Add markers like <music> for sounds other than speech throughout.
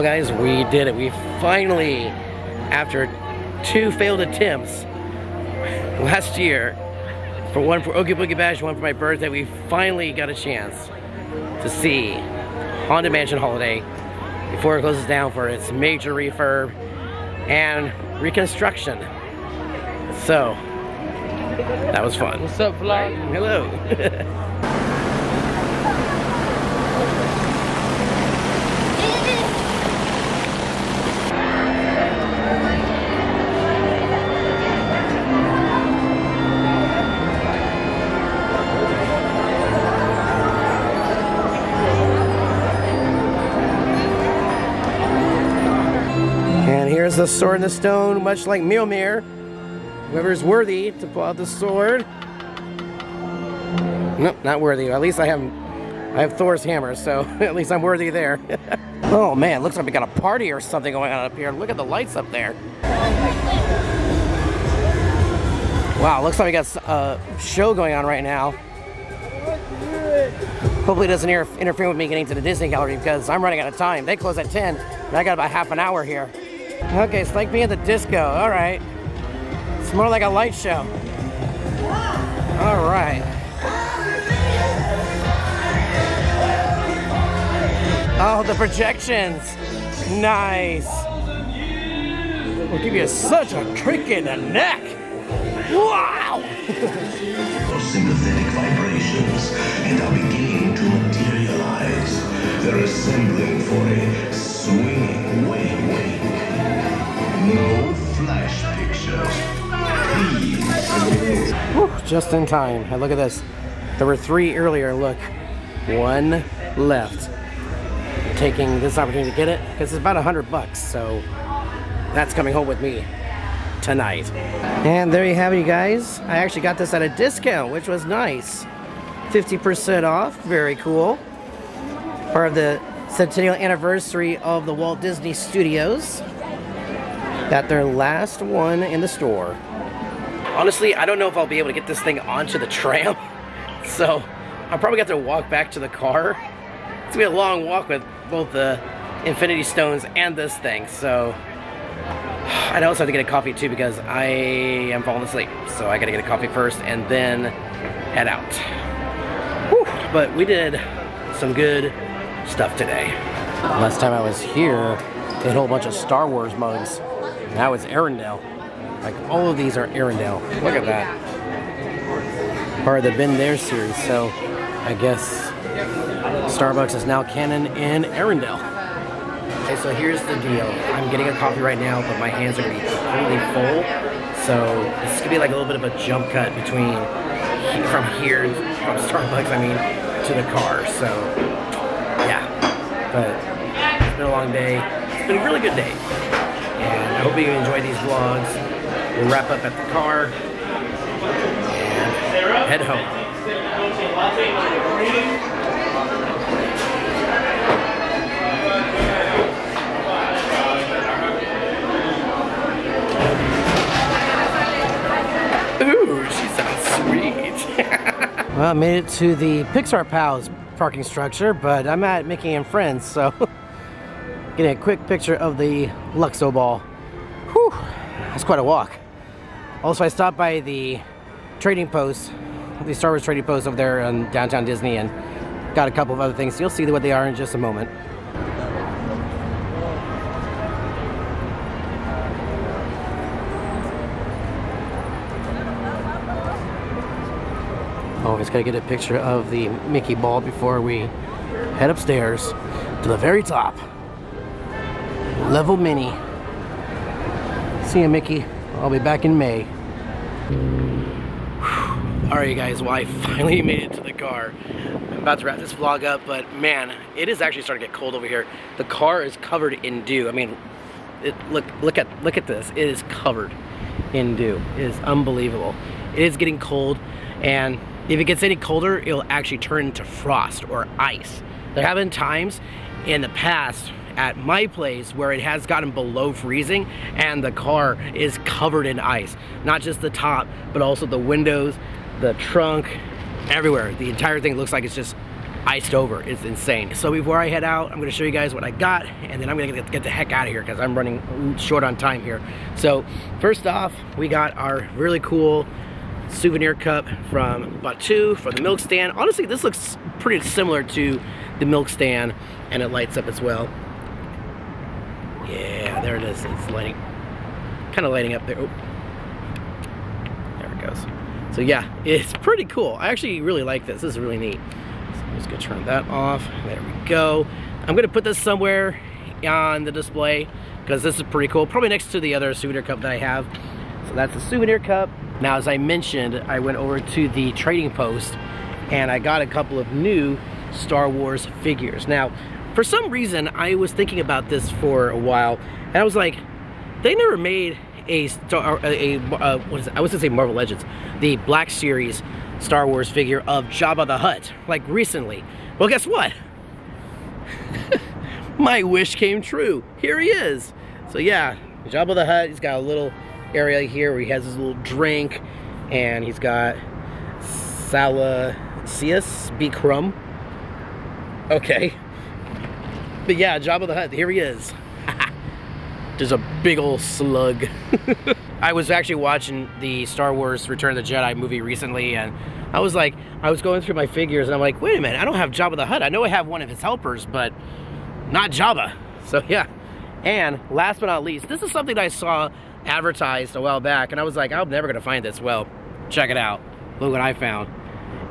Well guys, we did it. We finally, after two failed attempts <laughs> last year, for one for Oogie Boogie Bash, one for my birthday, we finally got a chance to see Haunted Mansion Holiday before it closes down for its major refurb and reconstruction. So, that was fun. What's up, vlog? Hello. <laughs> The sword in the stone, much like Mjolnir. Whoever's worthy to pull out the sword. Nope, not worthy. At least I have I have Thor's hammer, so <laughs> at least I'm worthy there. <laughs> oh man, looks like we got a party or something going on up here. Look at the lights up there. Wow, looks like we got a uh, show going on right now. Hopefully it doesn't interfere with me getting to the Disney Gallery because I'm running out of time. They close at 10, and I got about half an hour here. Okay, it's like being at the disco. All right. It's more like a light show. All right. Oh, the projections. Nice. We'll give you such a trick in the neck. Wow. <laughs> sympathetic vibrations and are beginning to materialize. They're assembling for a swinging just in time. And look at this. There were three earlier. Look, one left. Taking this opportunity to get it because it's about a hundred bucks. So that's coming home with me tonight. And there you have it, you guys. I actually got this at a discount, which was nice. 50% off. Very cool. Part of the centennial anniversary of the Walt Disney Studios. Got their last one in the store. Honestly, I don't know if I'll be able to get this thing onto the tram. <laughs> So I'll probably have to walk back to the car. It's gonna be a long walk with both the Infinity Stones and this thing. So <sighs> I also have to get a coffee too because I am falling asleep. So I gotta get a coffee first and then head out. Whew, but we did some good stuff today. Last time I was here, they had a whole bunch of Star Wars mugs. Now it's Arendelle. Like all of these are Arendelle. Look at that. Part of the Been There series. So I guess Starbucks is now canon in Arendelle. Okay, so here's the deal. I'm getting a coffee right now, but my hands are gonna be completely full. So it's gonna be like a little bit of a jump cut between from here, from Starbucks, I mean, to the car. So yeah, but it's been a long day. It's been a really good day. And I hope you enjoy these vlogs. We'll wrap up at the car and head home. Ooh, she sounds sweet. <laughs> well, I made it to the Pixar Pals parking structure, but I'm at Mickey and Friends, so <laughs> getting a quick picture of the Luxo Ball. Whew, that's quite a walk. Also, I stopped by the trading post, the Star Wars trading post over there in downtown Disney, and got a couple of other things. You'll see what they are in just a moment. Oh, just gotta get a picture of the Mickey ball before we head upstairs to the very top. Level Minnie. See you, Mickey. I'll be back in May. Alright, you guys, well, I finally <laughs> made it to the car. I'm about to wrap this vlog up, but man, it is actually starting to get cold over here. The car is covered in dew. I mean, it, look, look at, look at this. It is covered in dew. It is unbelievable. It is getting cold, and if it gets any colder, it'll actually turn into frost or ice. There have been times in the past at my place where it has gotten below freezing and the car is covered in ice. Not just the top, but also the windows, the trunk, everywhere. The entire thing looks like it's just iced over. It's insane. So before I head out, I'm gonna show you guys what I got, and then I'm gonna get, get the heck out of here because I'm running short on time here. So first off, we got our really cool souvenir cup from Batuu from the milk stand. Honestly, this looks pretty similar to the milk stand, and it lights up as well. Yeah, there it is. It's lighting, kind of lighting up there. Oh. There it goes. So yeah, it's pretty cool. I actually really like this. This is really neat. So I'm just gonna turn that off. There we go. I'm gonna put this somewhere on the display because this is pretty cool. Probably next to the other souvenir cup that I have. So that's a souvenir cup. Now, as I mentioned, I went over to the trading post and I got a couple of new Star Wars figures. Now, for some reason, I was thinking about this for a while and I was like, they never made a Star, a, a uh, what is it? I was gonna say Marvel Legends, the Black Series Star Wars figure of Jabba the Hutt, like recently. Well, guess what? <laughs> My wish came true. Here he is. So yeah, Jabba the Hutt, he's got a little area here where he has his little drink and he's got Salacious B. Crumb. Okay. But yeah, Jabba the Hutt, here he is. <laughs> There's a big old slug. <laughs> I was actually watching the Star Wars Return of the Jedi movie recently and I was like, I was going through my figures and I'm like, wait a minute, I don't have Jabba the Hutt. I know I have one of his helpers, but not Jabba. <laughs> So yeah. And last but not least, this is something I saw advertised a while back, and I was like, I'm never gonna find this. Well, check it out. Look what I found.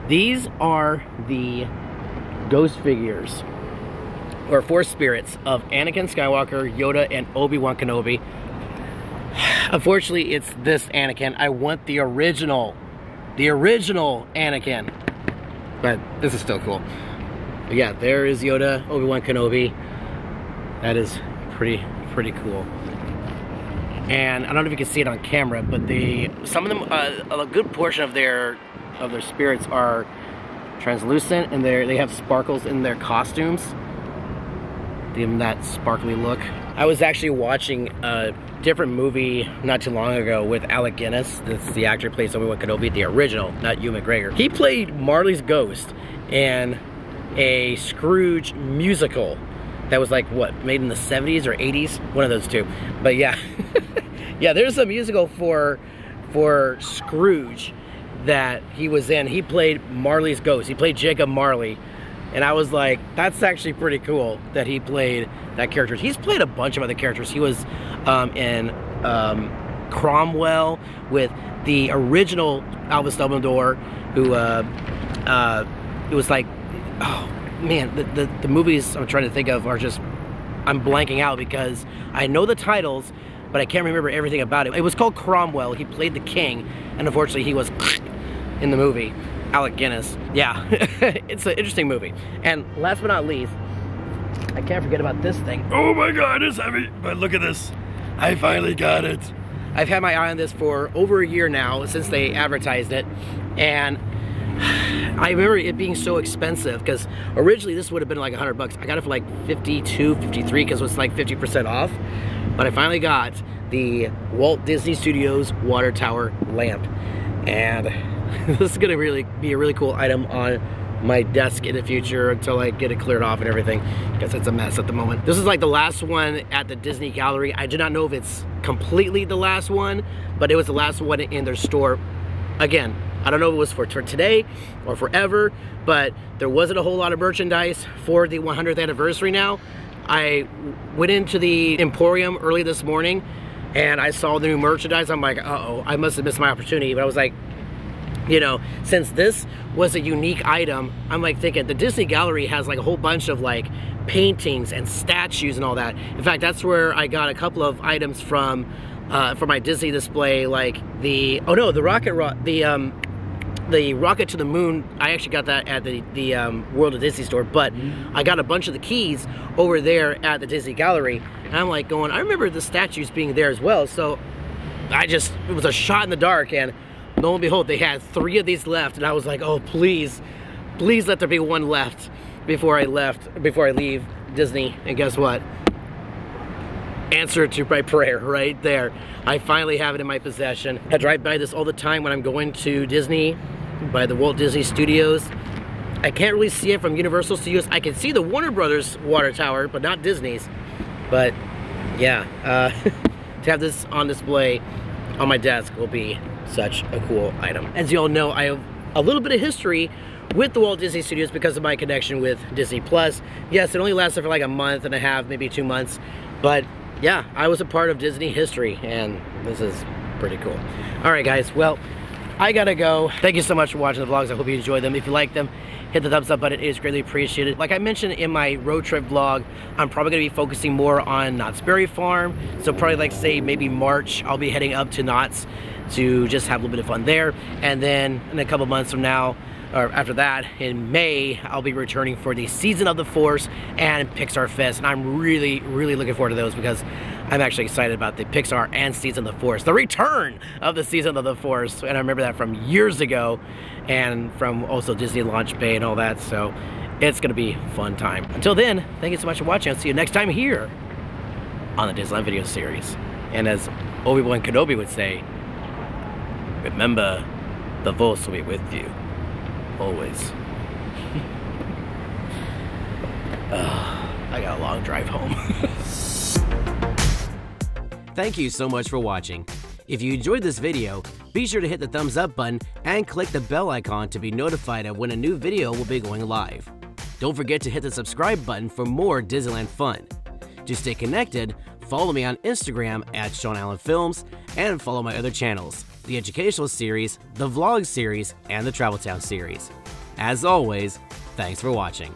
These are the ghost figures or Force spirits of Anakin Skywalker, Yoda, and Obi-Wan Kenobi. <sighs> Unfortunately, it's this Anakin. I want the original, the original Anakin. But this is still cool. But yeah, there is Yoda, Obi-Wan Kenobi. That is pretty, pretty cool and I don't know if you can see it on camera, but the some of them, uh, a good portion of their of their spirits are translucent, and they they have sparkles in their costumes. Them that sparkly look. I was actually watching a different movie not too long ago with Alec Guinness. This is the actor who plays Obi-Wan Kenobi, the original, not Ewan McGregor. He played Marley's ghost in a Scrooge musical that was like what made in the 70s or 80s one of those two but yeah <laughs> yeah there's a musical for for scrooge that he was in he played marley's ghost he played jacob marley and i was like that's actually pretty cool that he played that character he's played a bunch of other characters he was um, in um, cromwell with the original albus dumbledore who uh, uh, it was like oh man, the, the, the movies I'm trying to think of are just, I'm blanking out because I know the titles, but I can't remember everything about it. It was called Cromwell. He played the king, and unfortunately he was <laughs> in the movie. Alec Guinness. Yeah, <laughs> it's an interesting movie. And last but not least, I can't forget about this thing. Oh my god, it's heavy, but look at this. I finally got it. I've had my eye on this for over a year now since they advertised it, and <sighs> I remember it being so expensive because originally this would have been like 100 bucks. I got it for like 52, 53 because it was like 50% off. But I finally got the Walt Disney Studios water tower lamp. And <laughs> this is gonna really be a really cool item on my desk in the future until I get it cleared off and everything because it's a mess at the moment. This is like the last one at the Disney Gallery. I do not know if it's completely the last one, but it was the last one in their store. Again, I don't know if it was for today or forever, but there wasn't a whole lot of merchandise for the 100th anniversary now. I went into the Emporium early this morning and I saw the new merchandise. I'm like, uh-oh, I must have missed my opportunity. But I was like, you know, since this was a unique item, I'm like thinking the Disney Gallery has like a whole bunch of like paintings and statues and all that. In fact, that's where I got a couple of items from uh, for my Disney display, like the, oh no, the Rocket Rock, the, um, the rocket to the moon. I actually got that at the the um, world of disney store but i got a bunch of the keys over there at the disney gallery and i'm like going i remember the statues being there as well. So i just it was a shot in the dark and lo and behold they had three of these left and i was like oh please please let there be one left before i left before i leave disney and guess what answer to my prayer right there. I finally have it in my possession. I drive by this all the time when I'm going to Disney by the Walt Disney Studios. I can't really see it from Universal Studios. I can see the Warner Brothers water tower, but not Disney's. But yeah, uh, <laughs> to have this on display on my desk will be such a cool item. As you all know, I have a little bit of history with the Walt Disney Studios because of my connection with Disney Plus. Yes, it only lasted for like a month and a half, maybe two months, but yeah, I was a part of Disney history and this is pretty cool. All right, guys, well, I gotta go. Thank you so much for watching the vlogs. I hope you enjoyed them. If you like them, hit the thumbs up button. It is greatly appreciated. Like I mentioned in my road trip vlog, I'm probably gonna be focusing more on Knott's Berry Farm. So probably like say maybe March, I'll be heading up to Knott's to just have a little bit of fun there. And then in a couple months from now, or after that, in May, I'll be returning for the Season of the Force and Pixar Fest. And I'm really, really looking forward to those because I'm actually excited about the Pixar and Season of the Force, the return of the Season of the Force. And I remember that from years ago and from also Disney Launch Bay and all that. So it's going to be fun time. Until then, thank you so much for watching. I'll see you next time here on the Disneyland Video Series. And as Obi-Wan Kenobi would say, remember, the Force will be with you. Always. <laughs> Ah, I got a long drive home. <laughs> Thank you so much for watching. If you enjoyed this video, be sure to hit the thumbs up button and click the bell icon to be notified of when a new video will be going live. Don't forget to hit the subscribe button for more Disneyland fun. To stay connected, follow me on Instagram at Shaun Allen Films and follow my other channels, the Educational Series, the Vlog Series, and the Travel Town Series. As always, thanks for watching.